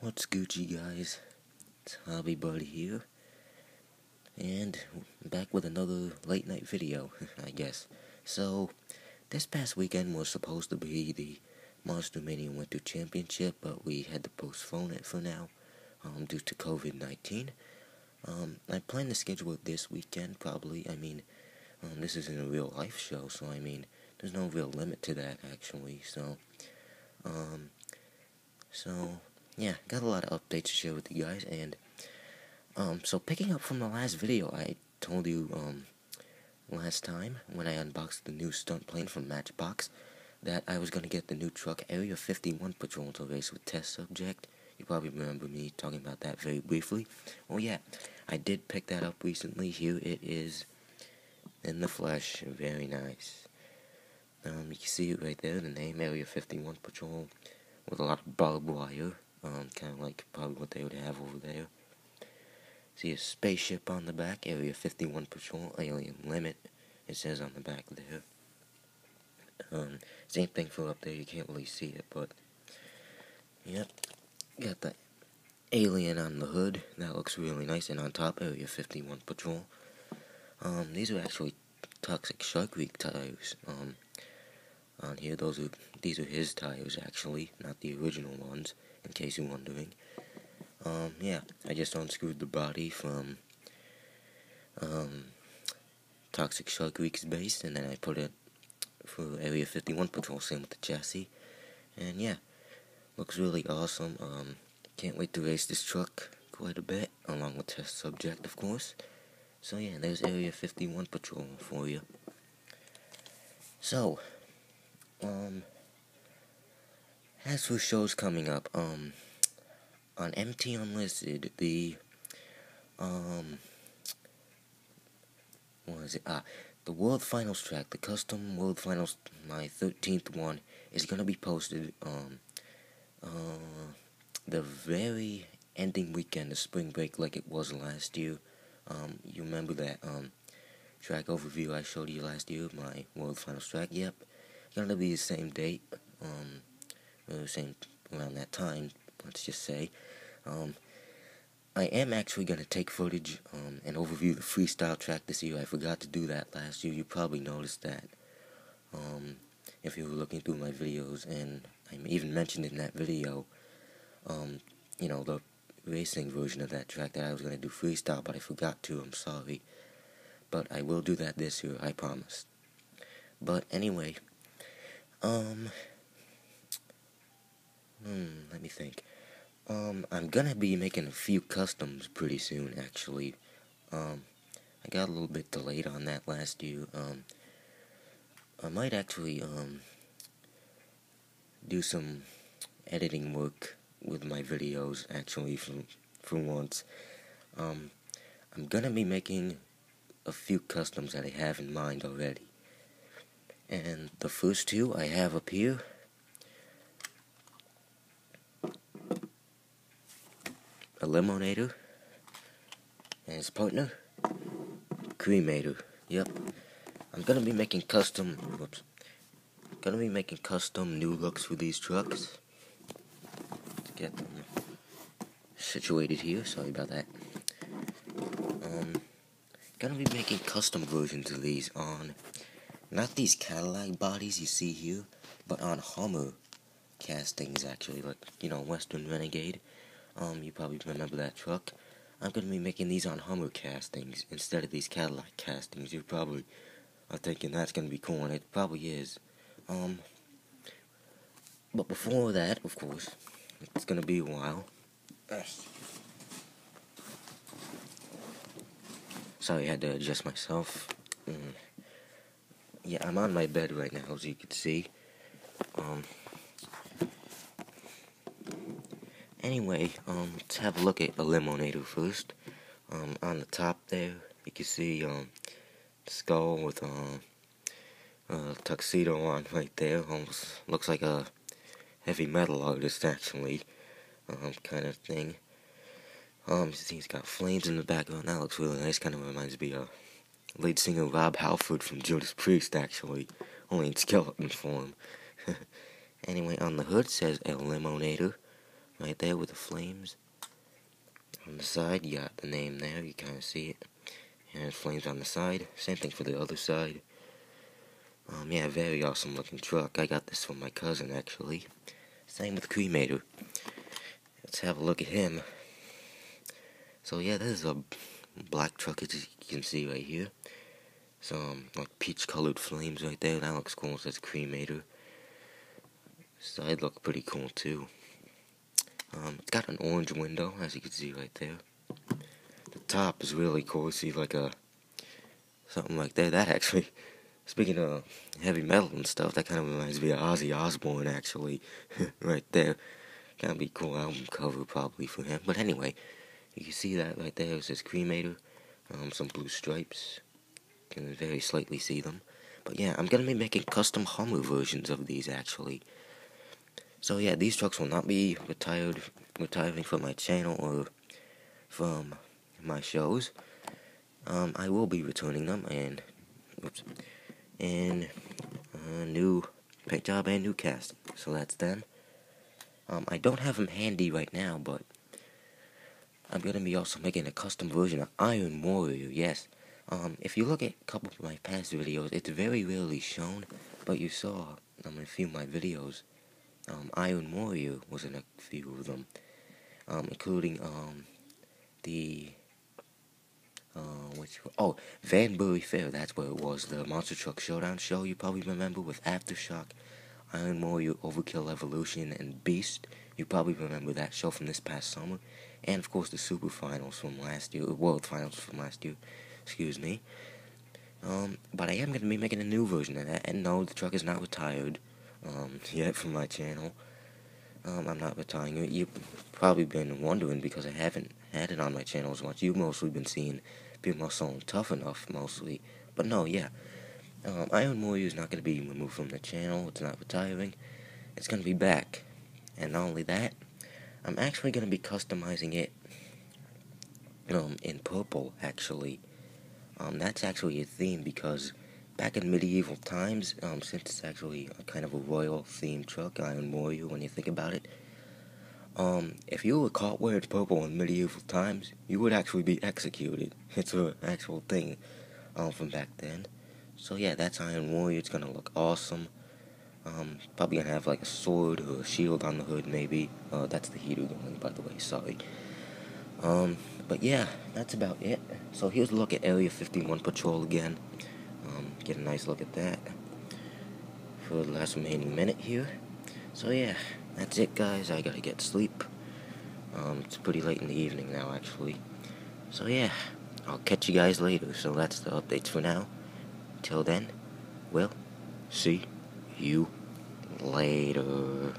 What's Gucci, guys? It's Hobby Buddy here, and back with another late night video, I guess. So, this past weekend was supposed to be the Monster Mania Winter Championship, but we had to postpone it for now, um, due to COVID 19. Um, I plan to schedule it this weekend, probably. I mean, um, this isn't a real life show, so I mean, there's no real limit to that, actually, so, um, so, yeah, got a lot of updates to share with you guys, and um, so picking up from the last video, I told you um last time when I unboxed the new stunt plane from Matchbox that I was gonna get the new truck Area 51 Patrol to race with Test Subject. You probably remember me talking about that very briefly. Well, yeah, I did pick that up recently. Here it is in the flesh. Very nice. Um, you can see it right there, the name Area 51 Patrol with a lot of barbed wire. Um, kind of like probably what they would have over there. See a spaceship on the back, Area 51 Patrol, Alien Limit, it says on the back there. Um, same thing for up there, you can't really see it, but, yep, got the alien on the hood, that looks really nice, and on top, Area 51 Patrol. Um, these are actually Toxic Shark Week tires, um, on here, those are, these are his tires, actually, not the original ones in case you're wondering. Um, yeah, I just unscrewed the body from um, Toxic Shark Week's base, and then I put it for Area 51 Patrol, same with the chassis. And yeah, looks really awesome. Um, can't wait to race this truck quite a bit, along with Test Subject, of course. So yeah, there's Area 51 Patrol for you. So, um, as for shows coming up, um, on MT Unlisted, the, um, what is it? Ah, the World Finals track, the custom World Finals, my 13th one, is gonna be posted, um, uh, the very ending weekend of spring break like it was last year. Um, you remember that, um, track overview I showed you last year, my World Finals track? Yep, gonna be the same date, um, same around that time, let's just say. Um, I am actually to take footage um, and overview the freestyle track this year. I forgot to do that last year. You probably noticed that um, if you were looking through my videos, and I even mentioned in that video, um, you know, the racing version of that track that I was to do freestyle, but I forgot to. I'm sorry. But I will do that this year, I promise. But anyway, um, Hmm, let me think. Um, I'm gonna be making a few customs pretty soon, actually. Um, I got a little bit delayed on that last year. Um, I might actually, um, do some editing work with my videos, actually, for, for once. Um, I'm gonna be making a few customs that I have in mind already. And the first two I have up here. Eliminator and his partner, Cremator. Yep. I'm gonna be making custom, whoops, gonna be making custom new looks for these trucks. To get them situated here, sorry about that. Um, gonna be making custom versions of these on, not these Cadillac bodies you see here, but on Hummer castings actually, like, you know, Western Renegade. Um, you probably remember that truck. I'm gonna be making these on Hummer castings instead of these Cadillac castings. You probably are thinking that's gonna be cool, and it probably is. Um, but before that, of course, it's gonna be a while. Sorry, I had to adjust myself. Mm. Yeah, I'm on my bed right now, as you can see. Um, Anyway, um, let's have a look at Eliminator first. Um, on the top there, you can see, um, skull with, um, a tuxedo on right there. Almost looks like a heavy metal artist, actually, um, kind of thing. Um, he's got flames in the background. That looks really nice. Kind of reminds me of lead singer Rob Halford from Judas Priest, actually, only in skeleton form. anyway, on the hood says Eliminator. right there with the flames. On the side, you got the name there, you kind of see it. And flames on the side. Same thing for the other side. Um, yeah, very awesome looking truck. I got this from my cousin, actually. Same with Cremator. Let's have a look at him. So yeah, this is a black truck as you can see right here. Some like peach colored flames right there. That looks cool. It says Cremator. Side look pretty cool too. Um, it's got an orange window, as you can see right there. The top is really cool. See like a something like that. That actually, speaking of heavy metal and stuff, that kind of reminds me of Ozzy Osbourne actually, right there. Kind of be cool album cover probably for him. But anyway, you can see that right there. It says Cremator. Um, some blue stripes. Can very slightly see them. But yeah, I'm gonna be making custom Hummer versions of these actually. So yeah, these trucks will not be retired, retiring from my channel or from my shows. Um, I will be returning them and, oops, and a new paint job and new cast. So that's them. Um, I don't have them handy right now, but I'm gonna be also making a custom version of Iron Warrior. Yes. Um, if you look at a couple of my past videos, it's very rarely shown, but you saw um, in a few of my videos um, Iron Warrior was in a few of them, um, including um, the uh, which oh Van Bury Fair. That's where it was. The Monster Truck Showdown show. You probably remember with Aftershock, Iron Warrior, Overkill Evolution, and Beast. You probably remember that show from this past summer, and of course the Super Finals from last year, World Finals from last year. Excuse me. Um, but I am going to be making a new version of that, and no, the truck is not retired um, yet from my channel. Um, I'm not retiring it. You've probably been wondering because I haven't had it on my channel as much. You've mostly been seeing people song Tough Enough, mostly. But no, yeah. Um, Iron Warrior is not going to be removed from the channel. It's not retiring. It's going to be back. And not only that, I'm actually going to be customizing it um, in purple, actually. Um, that's actually a theme because back in medieval times, um, since it's actually a kind of a royal themed truck, Iron Warrior, when you think about it, um, if you were caught wearing purple in medieval times, you would actually be executed. It's an actual thing um, from back then. So yeah, that's Iron Warrior. It's gonna look awesome. Um, probably gonna have like a sword or a shield on the hood, maybe. Uh, that's the heater going, by the way. Sorry. Um, but yeah, that's about it. So here's a look at Area 51 Patrol again Um, get a nice look at that for the last remaining minute here. So yeah, that's it guys, I gotta get sleep. Um, it's pretty late in the evening now actually. So yeah, I'll catch you guys later, so that's the updates for now. Till then, well, see you later.